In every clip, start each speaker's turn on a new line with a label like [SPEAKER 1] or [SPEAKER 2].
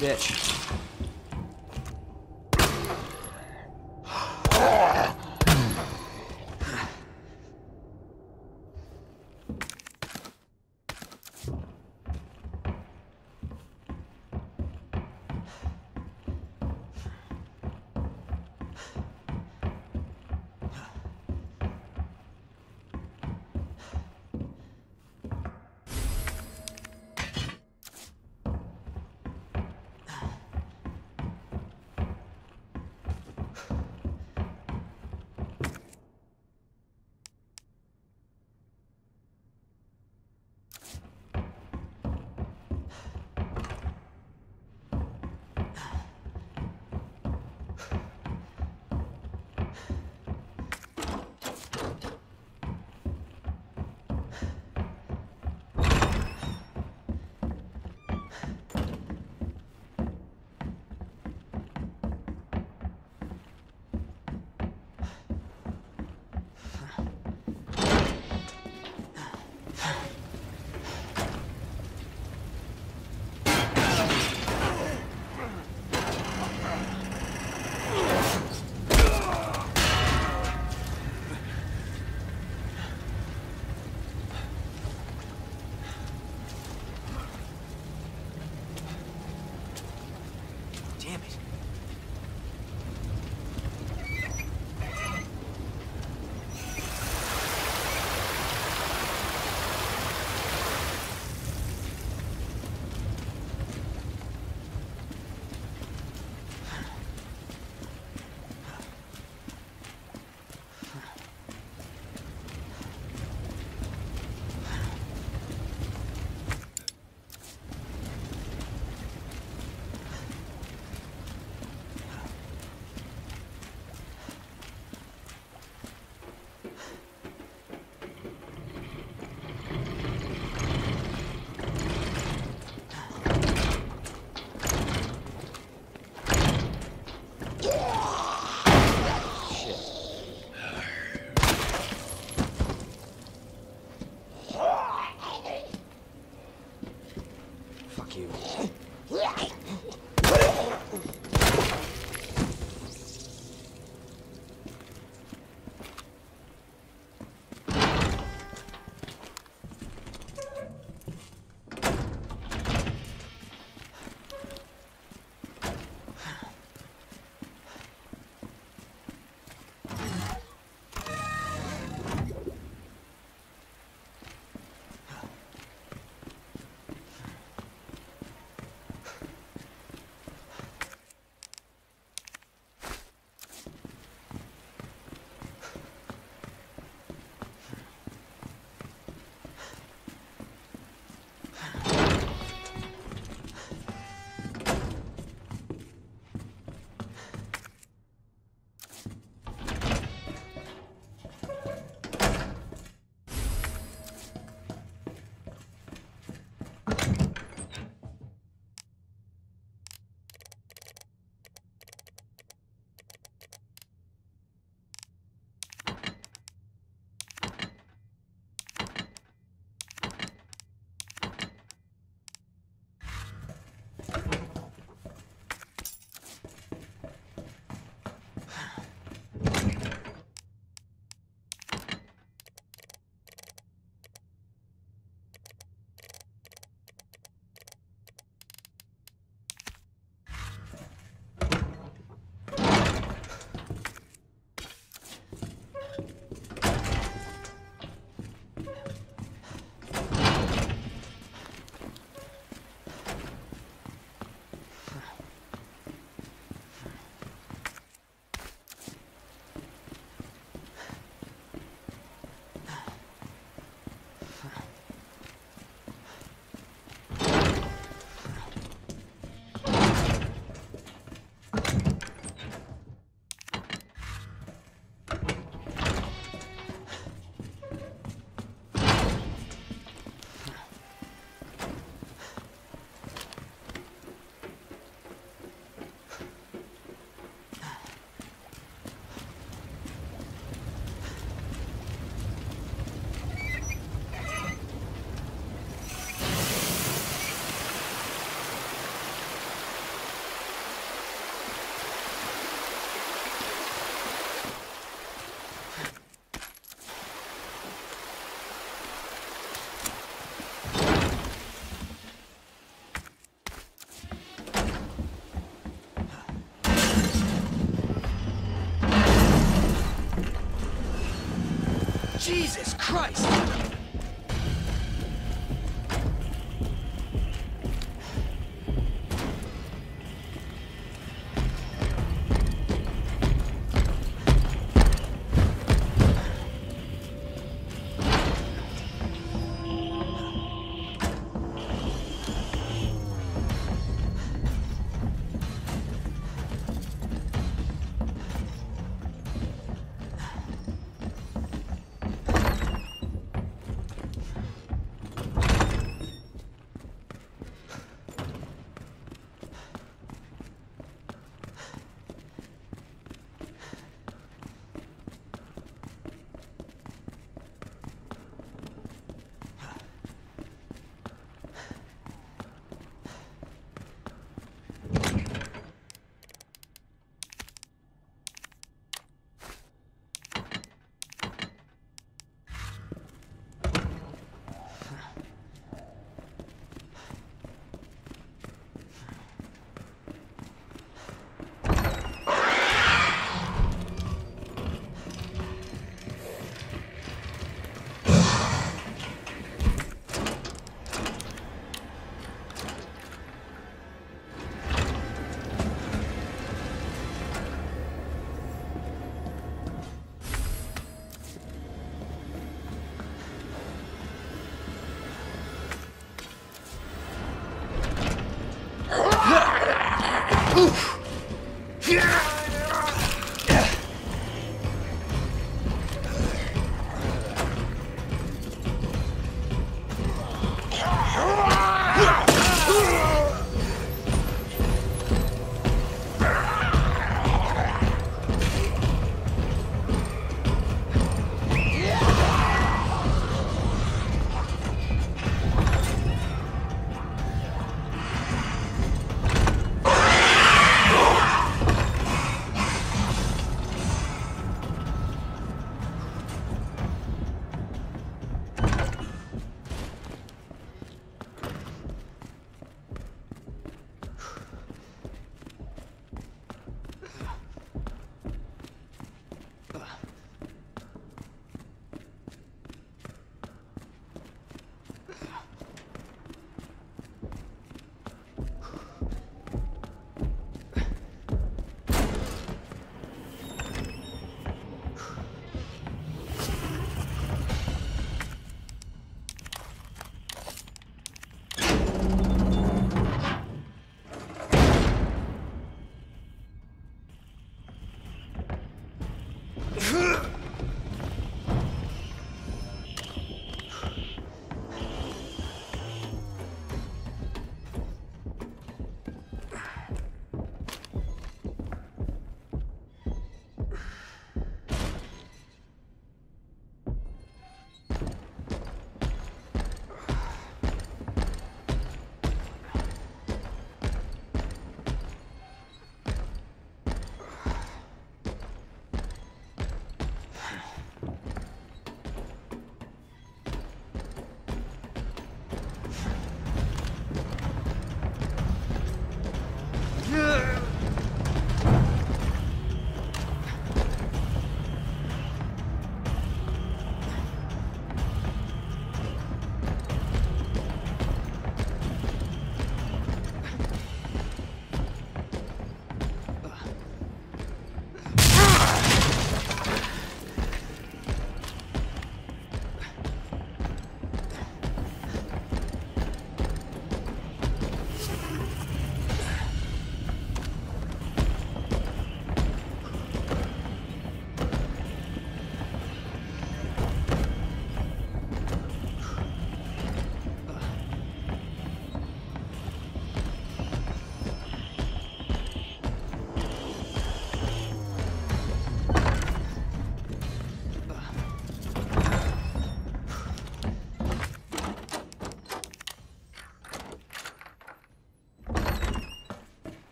[SPEAKER 1] Bitch.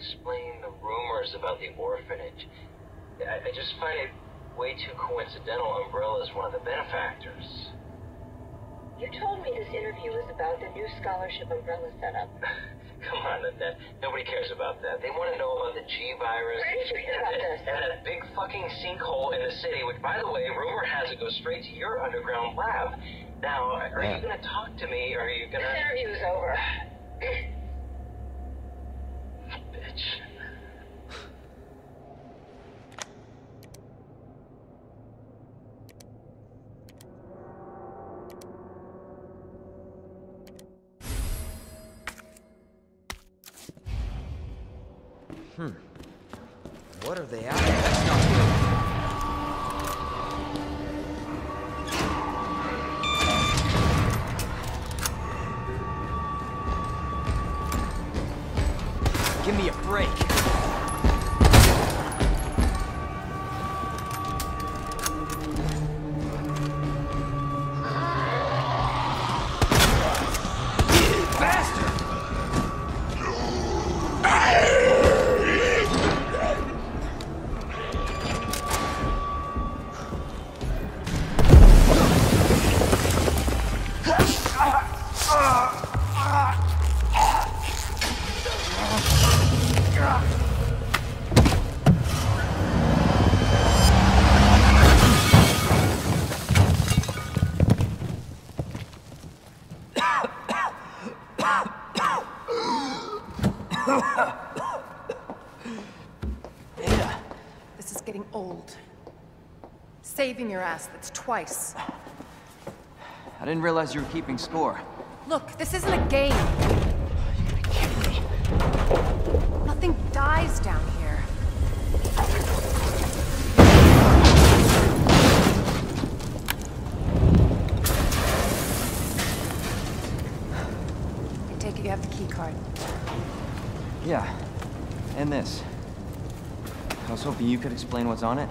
[SPEAKER 2] Explain the rumors about the orphanage. I, I just find it way too coincidental Umbrella is one of the benefactors.
[SPEAKER 3] You told me this interview was about the new scholarship Umbrella set up.
[SPEAKER 2] Come on, Annette. Nobody cares about that. They want to know about the G virus.
[SPEAKER 3] Where did you hear about this?
[SPEAKER 2] And that big fucking sinkhole in the city, which, by the way, rumor has it goes straight to your underground lab. Now, are you going to talk to me, or are you going
[SPEAKER 3] This
[SPEAKER 2] to...
[SPEAKER 3] interview is over.
[SPEAKER 2] Hmm.
[SPEAKER 1] What are they after? That's not good.
[SPEAKER 4] Saving your ass, that's twice.
[SPEAKER 1] I didn't realize you were keeping score.
[SPEAKER 4] Look, this isn't a game. You gotta kidding me. Nothing dies down here. I take it you have the key card.
[SPEAKER 1] Yeah, and this. I was hoping you could explain what's on it.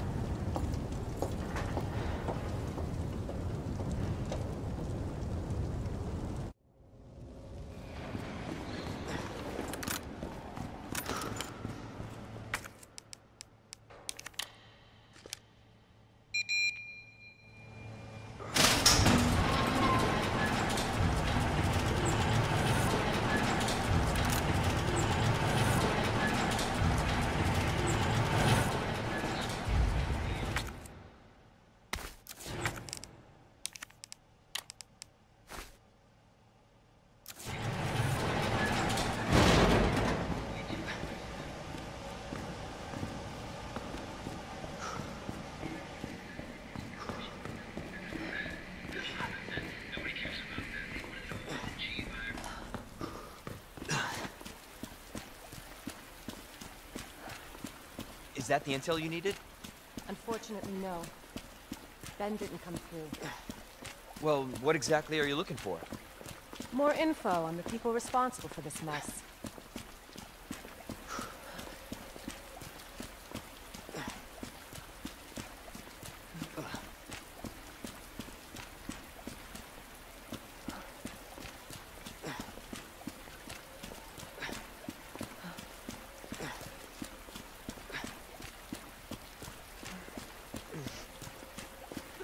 [SPEAKER 1] That the intel you needed?
[SPEAKER 4] Unfortunately, no. Ben didn't come through.
[SPEAKER 1] Well, what exactly are you looking for?
[SPEAKER 4] More info on the people responsible for this mess.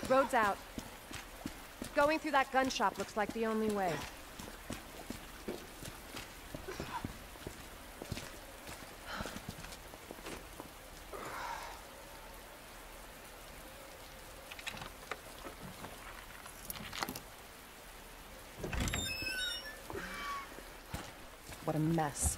[SPEAKER 4] Road's out. Going through that gun shop looks like the only way. What a mess.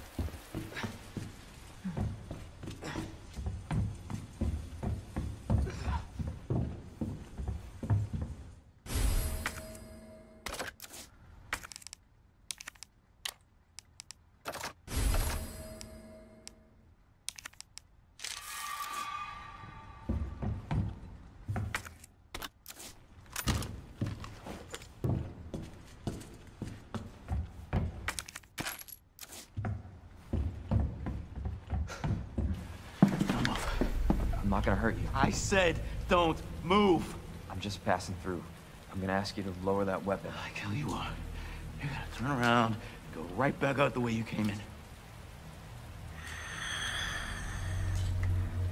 [SPEAKER 1] Not gonna hurt you.
[SPEAKER 5] I said, don't move.
[SPEAKER 1] I'm I'm just passing through. I'm gonna ask you to lower that weapon.
[SPEAKER 5] I kill you are. You're gonna turn around and go right back out the way you came in.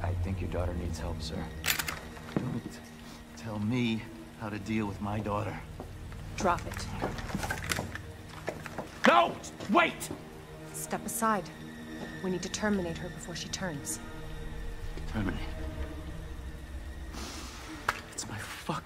[SPEAKER 1] I think your daughter needs help, sir.
[SPEAKER 5] Don't tell me how to deal with my daughter.
[SPEAKER 4] Drop it.
[SPEAKER 5] No! Wait!
[SPEAKER 4] Step aside. We need to terminate her before she turns.
[SPEAKER 5] Terminate. It's my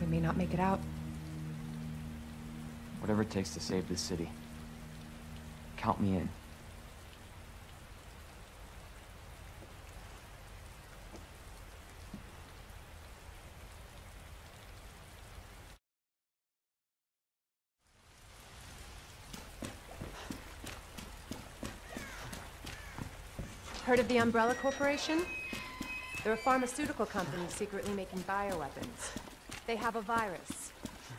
[SPEAKER 4] We may not make it out.
[SPEAKER 1] Whatever it takes to save this city. Count me in.
[SPEAKER 4] Heard of the Umbrella Corporation? They're a pharmaceutical company secretly making bioweapons. They have a virus.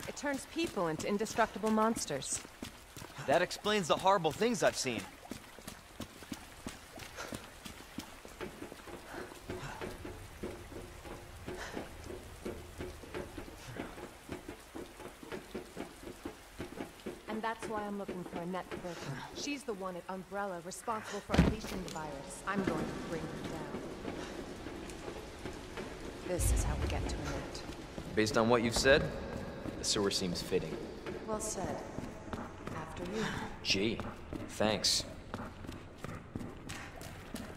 [SPEAKER 4] It turns people into indestructible monsters.
[SPEAKER 6] That explains the horrible things I've seen.
[SPEAKER 4] And that's why I'm looking for Annette Birkin. She's the one at Umbrella responsible for unleashing the virus. I'm going to bring her down. This is how we get to Annette.
[SPEAKER 6] Based on what you've said, the sewer seems fitting.
[SPEAKER 4] Well said. After you.
[SPEAKER 6] Gee, thanks.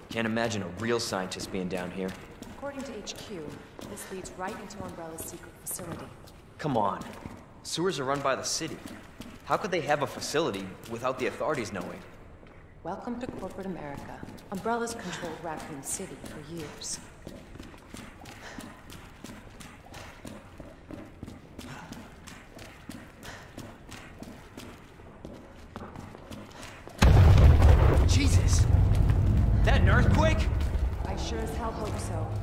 [SPEAKER 6] Can't imagine a real scientist being down here.
[SPEAKER 4] According to HQ, this leads right into Umbrella's secret facility.
[SPEAKER 6] Come on. Sewers are run by the city. How could they have a facility without the authorities knowing?
[SPEAKER 4] Welcome to corporate America. Umbrella's controlled Raccoon City for years.
[SPEAKER 6] Jesus! That an earthquake?
[SPEAKER 4] I sure as hell hope so.